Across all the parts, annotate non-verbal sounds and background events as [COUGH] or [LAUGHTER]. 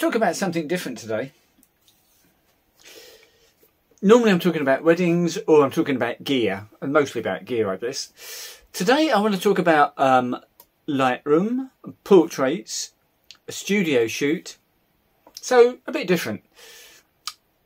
Talk about something different today. Normally I'm talking about weddings or I'm talking about gear, and mostly about gear, I guess. Today I want to talk about um, Lightroom, portraits, a studio shoot, so a bit different.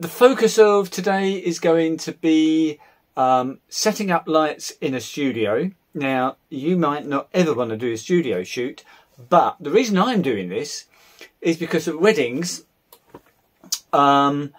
The focus of today is going to be um, setting up lights in a studio. Now, you might not ever want to do a studio shoot, but the reason I'm doing this is because at weddings, um,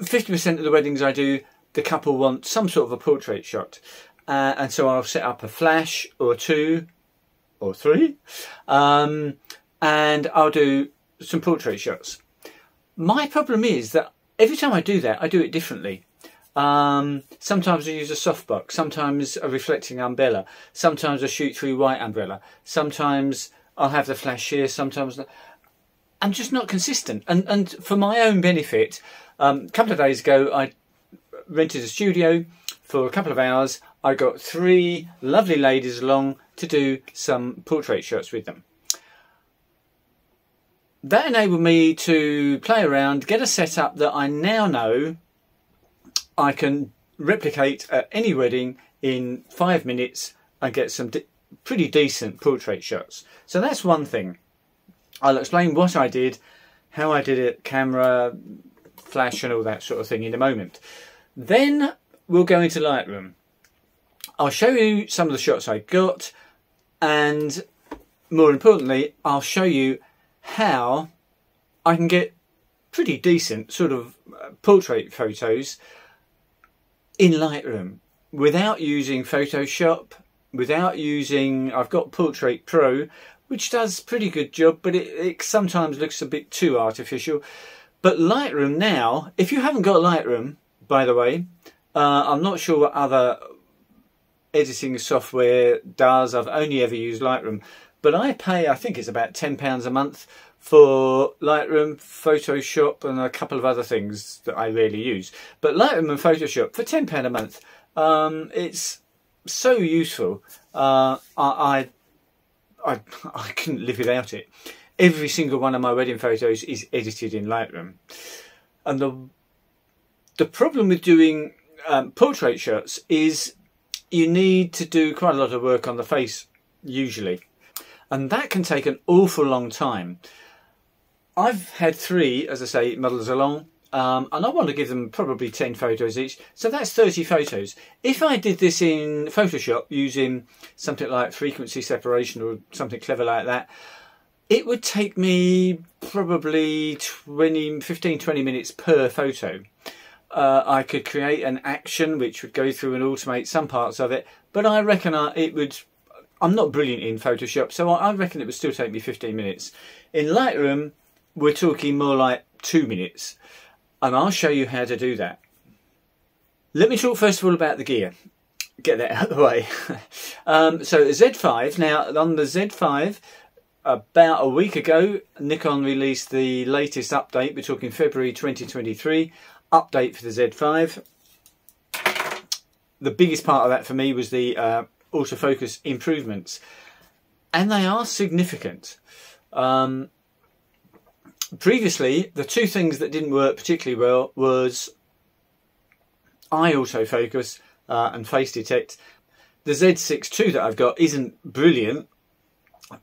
50% of the weddings I do, the couple want some sort of a portrait shot. Uh, and so I'll set up a flash or two or three, um, and I'll do some portrait shots. My problem is that every time I do that, I do it differently. Um, sometimes I use a softbox, sometimes a reflecting umbrella, sometimes I shoot through white umbrella, sometimes I'll have the flash here, sometimes I'm just not consistent. And and for my own benefit, um, a couple of days ago I rented a studio for a couple of hours. I got three lovely ladies along to do some portrait shots with them. That enabled me to play around, get a setup that I now know I can replicate at any wedding in five minutes and get some pretty decent portrait shots. So that's one thing. I'll explain what I did, how I did it, camera, flash and all that sort of thing in a moment. Then we'll go into Lightroom. I'll show you some of the shots I got and more importantly, I'll show you how I can get pretty decent sort of uh, portrait photos in Lightroom without using Photoshop without using, I've got Portrait Pro, which does pretty good job, but it, it sometimes looks a bit too artificial. But Lightroom now, if you haven't got Lightroom, by the way, uh, I'm not sure what other editing software does. I've only ever used Lightroom, but I pay, I think it's about £10 a month for Lightroom, Photoshop, and a couple of other things that I rarely use. But Lightroom and Photoshop for £10 a month, um, it's so useful. Uh, I, I, I couldn't live without it. Every single one of my wedding photos is edited in Lightroom, and the the problem with doing um, portrait shots is you need to do quite a lot of work on the face usually, and that can take an awful long time. I've had three, as I say, models along um, and I want to give them probably 10 photos each. So that's 30 photos. If I did this in Photoshop using something like frequency separation or something clever like that, it would take me probably 20, 15, 20 minutes per photo. Uh, I could create an action which would go through and automate some parts of it, but I reckon I, it would. I'm not brilliant in Photoshop, so I, I reckon it would still take me 15 minutes. In Lightroom, we're talking more like two minutes and I'll show you how to do that. Let me talk first of all about the gear. Get that out of the way. [LAUGHS] um, so the Z5, now on the Z5, about a week ago, Nikon released the latest update. We're talking February 2023 update for the Z5. The biggest part of that for me was the uh, autofocus improvements, and they are significant. Um, previously, the two things that didn't work particularly well was eye autofocus uh, and face detect. The Z6 II that I've got isn't brilliant.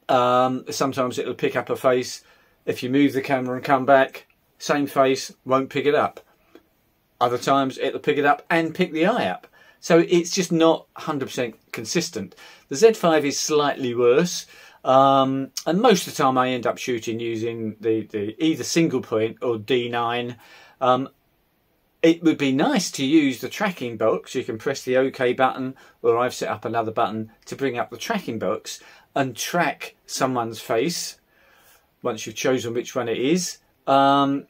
Um, sometimes it'll pick up a face. If you move the camera and come back, same face won't pick it up. Other times it'll pick it up and pick the eye up. So it's just not 100% consistent. The Z5 is slightly worse. Um, and most of the time, I end up shooting using the, the either single point or D9. Um, it would be nice to use the tracking box. You can press the OK button, or I've set up another button to bring up the tracking box and track someone's face once you've chosen which one it is. Um,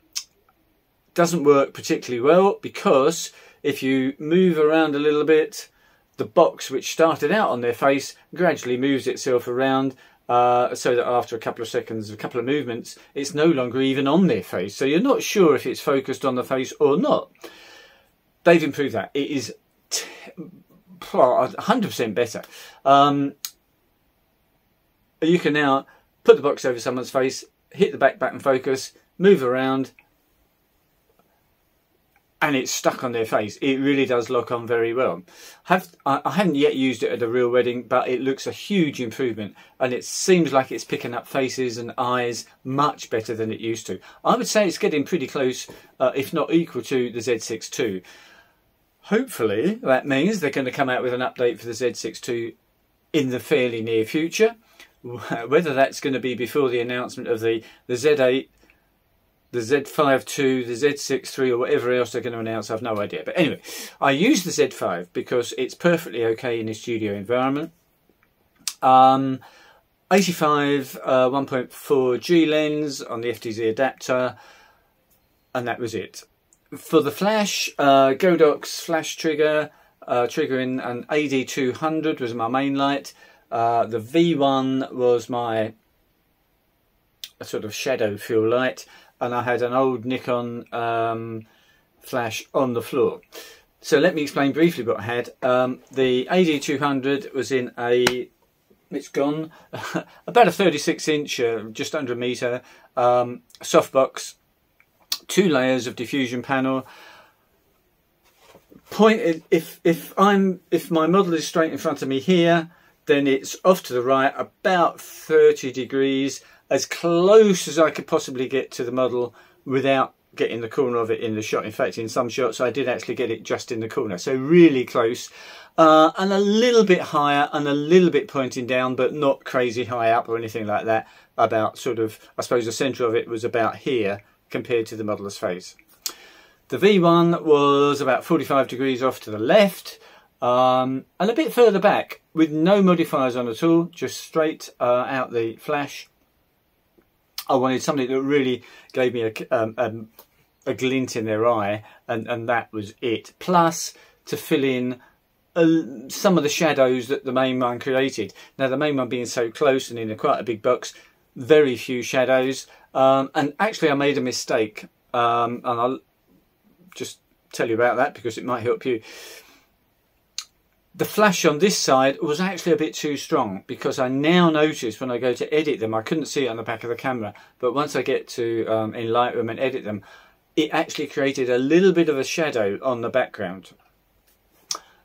doesn't work particularly well because if you move around a little bit, the box which started out on their face gradually moves itself around uh, so that after a couple of seconds, a couple of movements, it's no longer even on their face. So you're not sure if it's focused on the face or not. They've improved that. It is 100% better. Um, you can now put the box over someone's face hit the back button focus, move around, and it's stuck on their face. It really does lock on very well. Have I, I haven't yet used it at a real wedding, but it looks a huge improvement, and it seems like it's picking up faces and eyes much better than it used to. I would say it's getting pretty close, uh, if not equal to the Z6 II. Hopefully, that means they're going to come out with an update for the Z6 II in the fairly near future. [LAUGHS] Whether that's going to be before the announcement of the, the Z8 the Z5 II, the Z6 III, or whatever else they're going to announce, I've no idea. But anyway, I use the Z5 because it's perfectly okay in a studio environment. Um, 85 uh, 1.4G lens on the FTZ adapter, and that was it. For the flash, uh, Godox flash trigger, uh, triggering an AD200 was my main light. Uh, the V1 was my sort of shadow fill light and I had an old Nikon um, flash on the floor. So let me explain briefly what I had. Um, the AD200 was in a, it's gone, [LAUGHS] about a 36 inch, uh, just under a metre, um, softbox, two layers of diffusion panel. Point if if I'm if my model is straight in front of me here, then it's off to the right about 30 degrees as close as I could possibly get to the model without getting the corner of it in the shot. In fact, in some shots, I did actually get it just in the corner. So really close uh, and a little bit higher and a little bit pointing down, but not crazy high up or anything like that. About sort of, I suppose the centre of it was about here compared to the modeller's face. The V1 was about 45 degrees off to the left um, and a bit further back with no modifiers on at all, just straight uh, out the flash I wanted something that really gave me a, um, um, a glint in their eye, and, and that was it. Plus, to fill in uh, some of the shadows that the main one created. Now, the main one being so close and in a quite a big box, very few shadows. Um, and actually, I made a mistake, um, and I'll just tell you about that because it might help you the flash on this side was actually a bit too strong because I now notice when I go to edit them, I couldn't see it on the back of the camera, but once I get to um, in Lightroom and edit them, it actually created a little bit of a shadow on the background.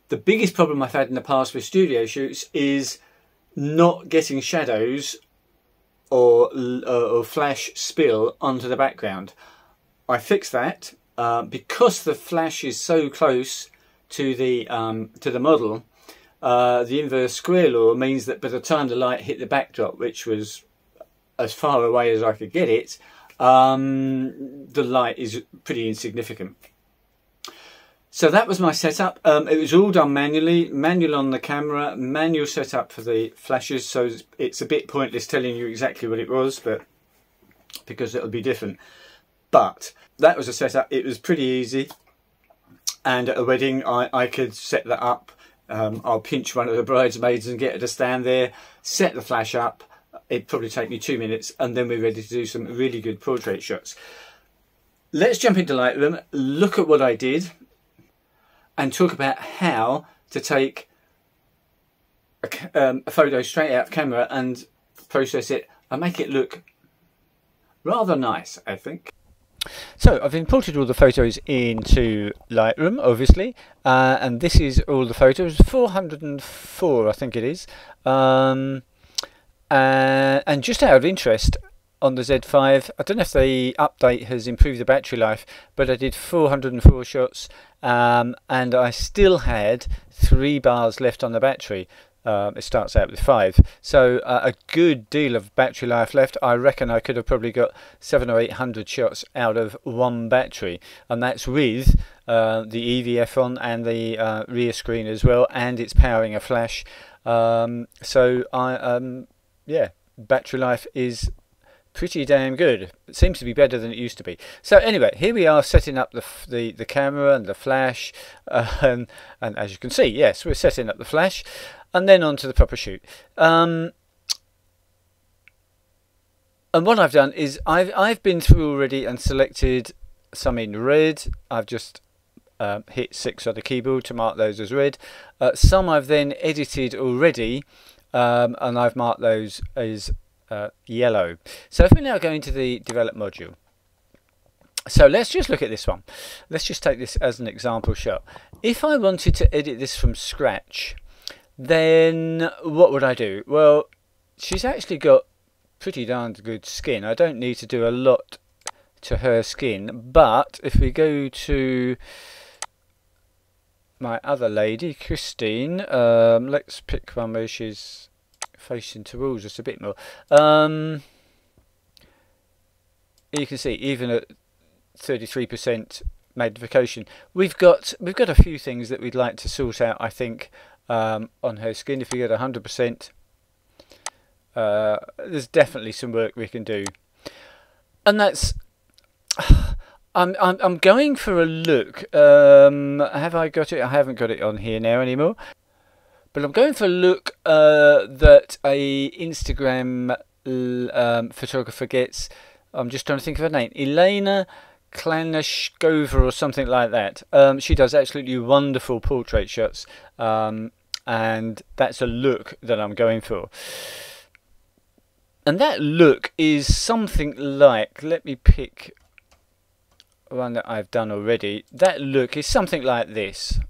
The biggest problem I've had in the past with studio shoots is not getting shadows or, uh, or flash spill onto the background. I fixed that uh, because the flash is so close to the um, to the model, uh, the inverse square law means that by the time the light hit the backdrop, which was as far away as I could get it, um, the light is pretty insignificant. So that was my setup. Um, it was all done manually, manual on the camera, manual setup for the flashes. So it's a bit pointless telling you exactly what it was, but because it'll be different. But that was a setup. It was pretty easy and at a wedding I, I could set that up. Um, I'll pinch one of the bridesmaids and get her to stand there, set the flash up. It'd probably take me two minutes and then we're ready to do some really good portrait shots. Let's jump into Lightroom, look at what I did and talk about how to take a, um, a photo straight out of camera and process it and make it look rather nice, I think. So I've imported all the photos into Lightroom, obviously, uh, and this is all the photos, 404 I think it is. Um, uh, and just out of interest, on the Z5, I don't know if the update has improved the battery life, but I did 404 shots um, and I still had three bars left on the battery. Um, it starts out with five. So uh, a good deal of battery life left. I reckon I could have probably got seven or eight hundred shots out of one battery, and that's with uh, the EVF on and the uh, rear screen as well, and it's powering a flash. Um, so I, um, yeah, battery life is pretty damn good. It seems to be better than it used to be. So anyway, here we are setting up the the, the camera and the flash, uh, [LAUGHS] and, and as you can see, yes, we're setting up the flash and then on to the proper shoot. Um, and what I've done is I've I've been through already and selected some in red. I've just um, hit six on the keyboard to mark those as red. Uh, some I've then edited already, um, and I've marked those as uh, yellow. So if we now go into the develop module, so let's just look at this one. Let's just take this as an example shot. If I wanted to edit this from scratch, then what would I do? Well, she's actually got pretty darn good skin. I don't need to do a lot to her skin, but if we go to my other lady, Christine, um, let's pick one where she's facing towards us a bit more. Um, you can see even at 33% magnification, we've got we've got a few things that we'd like to sort out. I think um, on her skin. If we get 100%, uh, there's definitely some work we can do, and that's. [SIGHS] I'm, I'm I'm going for a look. Um, have I got it? I haven't got it on here now anymore. But I'm going for a look uh, that a Instagram um, photographer gets. I'm just trying to think of her name. Elena Klanashkova or something like that. Um, she does absolutely wonderful portrait shots, um, and that's a look that I'm going for. And that look is something like, let me pick one that I've done already. That look is something like this.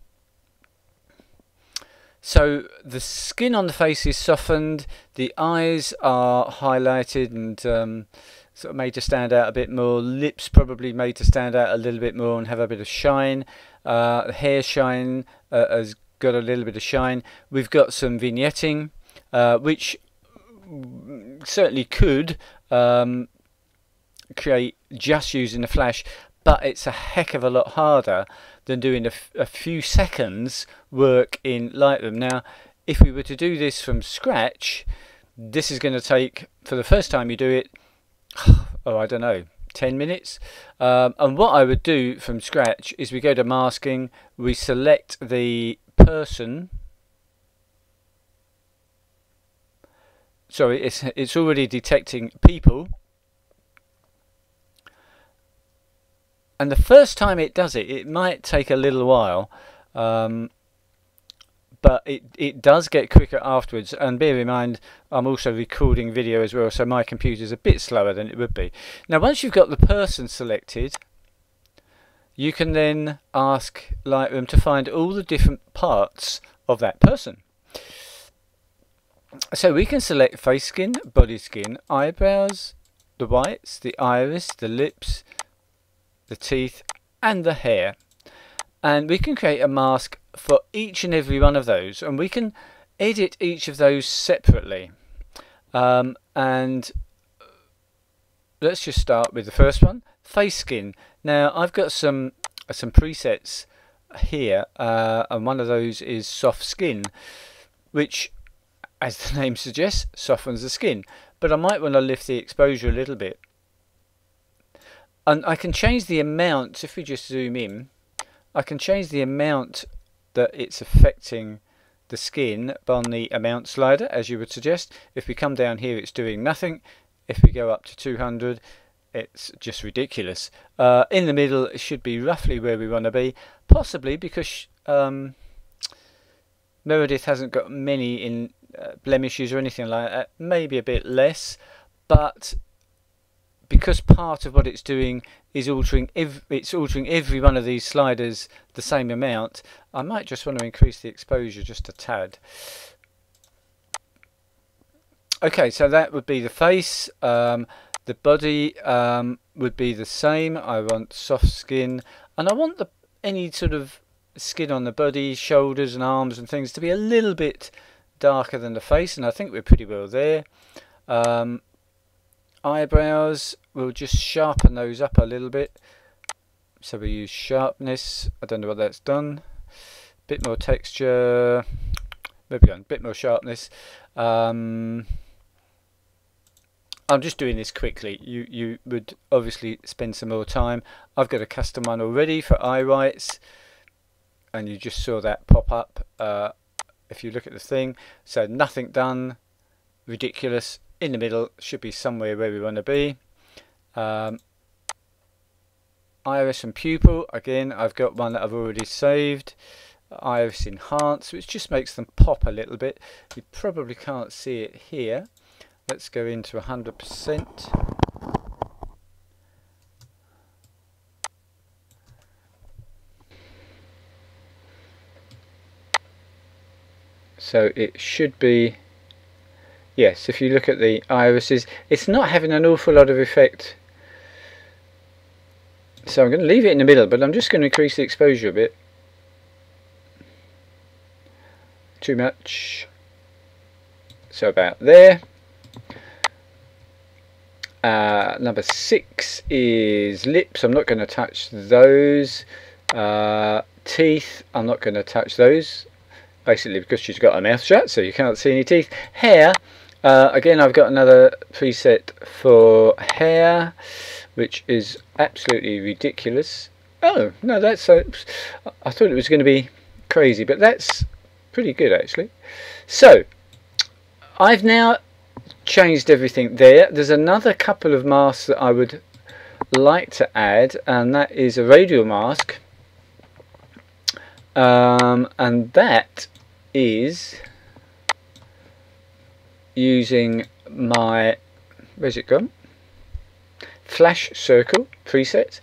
So the skin on the face is softened, the eyes are highlighted and um, sort of made to stand out a bit more. Lips probably made to stand out a little bit more and have a bit of shine. Uh, hair shine uh, got a little bit of shine. We've got some vignetting, uh, which certainly could um, create just using the flash, but it's a heck of a lot harder than doing a, few seconds work in Lightroom. Now, if we were to do this from scratch, this is going to take, for the first time you do it, [SIGHS] oh, I don't know, 10 minutes. Um, and what I would do from scratch is we go to masking, we select the person. Sorry, it's, it's already detecting people. And the first time it does it, it might take a little while. Um, but it, it does get quicker afterwards. And bear in mind, I'm also recording video as well, so my computer is a bit slower than it would be. Now, once you've got the person selected, you can then ask Lightroom to find all the different parts of that person. So we can select face skin, body skin, eyebrows, the whites, the iris, the lips, the teeth, and the hair. And we can create a mask for each and every one of those and we can edit each of those separately um, and let's just start with the first one face skin now I've got some some presets here uh, and one of those is soft skin which as the [LAUGHS] name suggests softens the skin but I might want to lift the exposure a little bit and I can change the amount if we just zoom in I can change the amount that it's affecting the skin on the amount slider as you would suggest. If we come down here it's doing nothing. If we go up to 200 it's just ridiculous. Uh, in the middle it should be roughly where we want to be. Possibly because um, Meredith hasn't got many in uh, blemishes or anything like that. Maybe a bit less but because part of what it's doing is altering it's altering every one of these sliders the same amount I might just want to increase the exposure just a tad okay so that would be the face um, the body um, would be the same. I want soft skin. And I want the any sort of skin on the body shoulders and arms and things to be a little bit darker than the face and I think we're pretty well there. Um, eyebrows we'll just sharpen those up a little bit. So we use sharpness. I don't know what that's done. Bit more texture. Maybe a bit more sharpness. Um, I'm just doing this quickly. You you would obviously spend some more time. I've got a custom one already for eye whites and you just saw that pop up uh, if you look at the thing. So nothing done. Ridiculous. In the middle. Should be somewhere where we want to be. Um, iris and pupil. Again I've got one that I've already saved. iris enhance which just makes them pop a little bit. You probably can't see it here let's go into 100%. So it should be, yes, if you look at the irises, it's not having an awful lot of effect. So I'm going to leave it in the middle, but I'm just going to increase the exposure a bit. Too much. So about there. Uh, number six is lips. I'm not going to touch those. Uh, teeth. I'm not going to touch those basically because she's got her mouth shut so you can't see any teeth. Hair, uh, again I've got another preset for hair which is absolutely ridiculous. Oh, no that's, uh, I thought it was going to be crazy but that's pretty good actually. So, I've now changed everything there. There's another couple of masks that I would like to add and that is a radial mask. Um, and that is using my where's it gone? Flash circle preset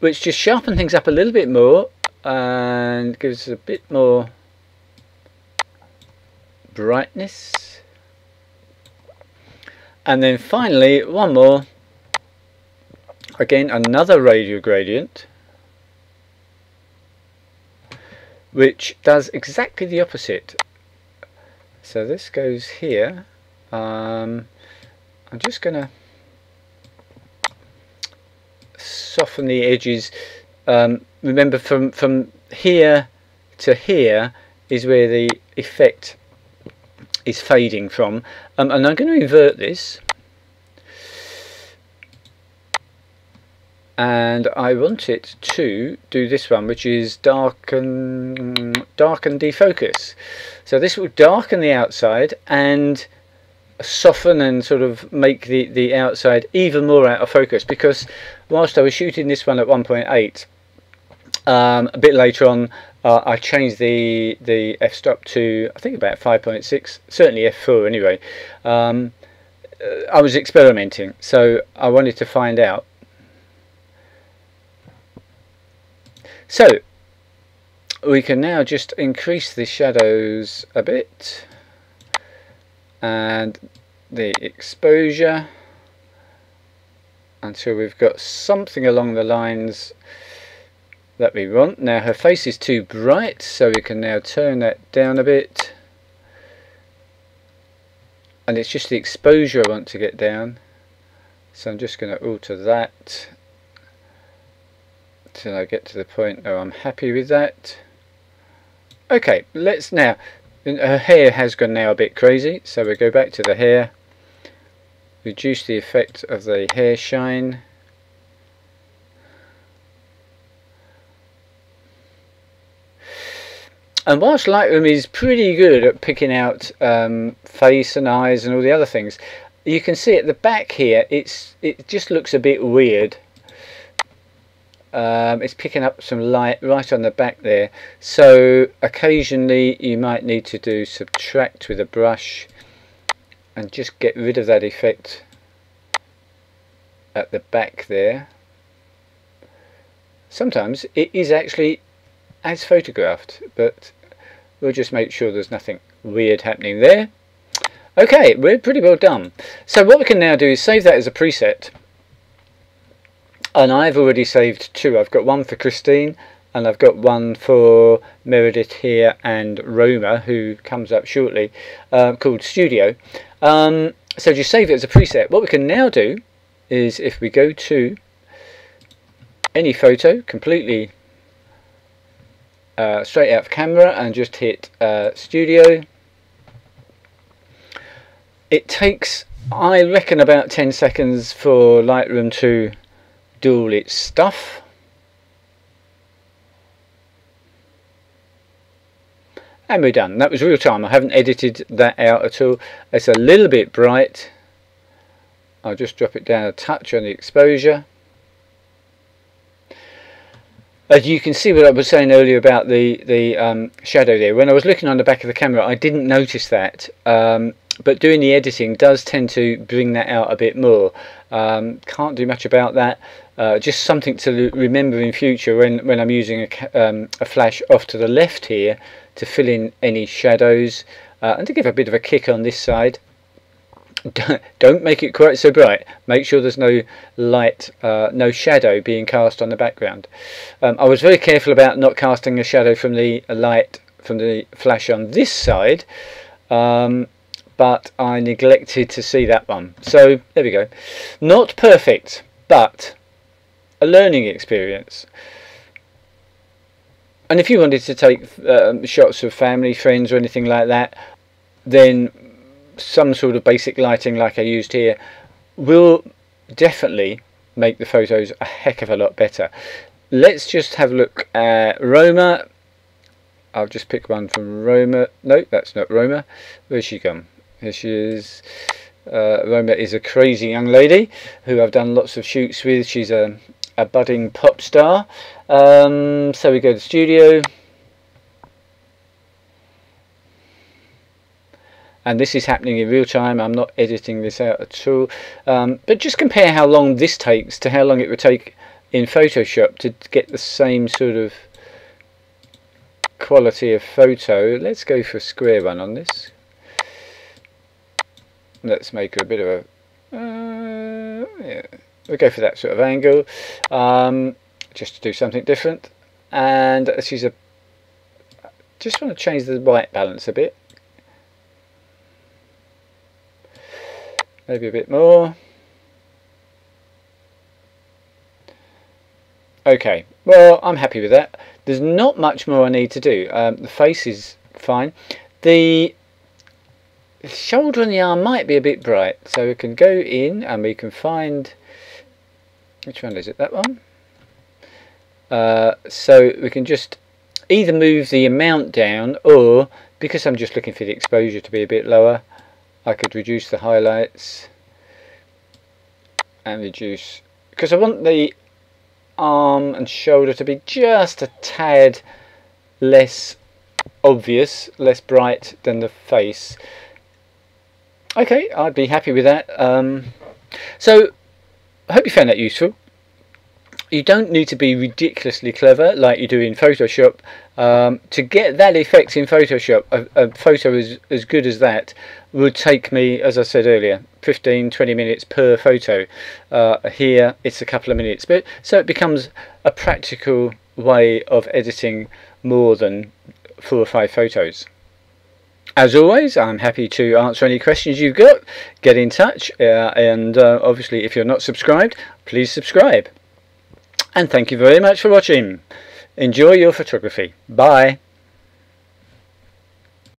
which just sharpen things up a little bit more and gives a bit more brightness and then finally one more again another radial gradient which does exactly the opposite. So this goes here. Um, I'm just going to soften the edges. Um, remember from, from here to here is where the effect is fading from. Um, and I'm going to invert this. And I want it to do this one which is darken darken defocus so this will darken the outside and soften and sort of make the the outside even more out of focus. Because whilst I was shooting this one at 1.8 um, a bit later on uh, I changed the the f-stop to I think about 5.6 certainly f4 anyway. Um, uh, I was experimenting so I wanted to find out. So we can now just increase the shadows a bit and the exposure until we've got something along the lines that we want. Now her face is too bright so we can now turn that down a bit and it's just the exposure I want to get down so I'm just going to alter that till I get to the point where I'm happy with that. Okay, let's now, her hair has gone now a bit crazy, so we go back to the hair, reduce the effect of the hair shine, And whilst Lightroom is pretty good at picking out um, face and eyes and all the other things, you can see at the back here, it's it just looks a bit weird. Um, it's picking up some light right on the back there. So occasionally you might need to do subtract with a brush and just get rid of that effect at the back there. Sometimes it is actually as photographed but we'll just make sure there's nothing weird happening there okay we're pretty well done so what we can now do is save that as a preset and I've already saved two. I've got one for Christine and I've got one for Meredith here and Roma who comes up shortly uh, called Studio. Um, so just save it as a preset. What we can now do is if we go to any photo completely uh, straight out of camera and just hit uh, Studio it takes I reckon about 10 seconds for Lightroom to do all its stuff. And we're done. That was real time. I haven't edited that out at all. It's a little bit bright. I'll just drop it down a touch on the exposure. As you can see what I was saying earlier about the, the um, shadow there. When I was looking on the back of the camera, I didn't notice that. Um, but doing the editing does tend to bring that out a bit more. Um, can't do much about that. Uh, just something to remember in future when, when I'm using a, um, a, flash off to the left here to fill in any shadows uh, and to give a bit of a kick on this side. Don't make it quite so bright. Make sure there's no light, uh, no shadow being cast on the background. Um, I was very careful about not casting a shadow from the light from the flash on this side um, but I neglected to see that one so there we go not perfect but a learning experience and if you wanted to take um, shots of family friends or anything like that then some sort of basic lighting like I used here will definitely make the photos a heck of a lot better let's just have a look at Roma I'll just pick one from Roma. No, that's not Roma. Where's she gone? Here she is. Uh, Roma is a crazy young lady who I've done lots of shoots with. She's a, a budding pop star. Um, so we go to the studio. And this is happening in real time. I'm not editing this out at all. Um, but just compare how long this takes to how long it would take in Photoshop to get the same sort of quality of photo. Let's go for a square one on this. Let's make a bit of a uh, yeah. we'll go for that sort of angle um, just to do something different. And is a just want to change the white balance a bit maybe a bit more okay well I'm happy with that there's not much more I need to do. Um, the face is fine. The shoulder and the arm might be a bit bright. So we can go in and we can find... Which one is it? That one? Uh, so we can just either move the amount down or because I'm just looking for the exposure to be a bit lower I could reduce the highlights and reduce because I want the arm and shoulder to be just a tad less obvious, less bright than the face. Okay, I'd be happy with that. Um, so, I hope you found that useful. You don't need to be ridiculously clever like you do in Photoshop. Um, to get that effect in Photoshop, a, a photo as, as good as that would take me, as I said earlier, 15 20 minutes per photo. Uh, here it's a couple of minutes but so it becomes a practical way of editing more than four or five photos. As always I'm happy to answer any questions you've got. Get in touch uh, and uh, obviously if you're not subscribed please subscribe and thank you very much for watching. Enjoy your photography. Bye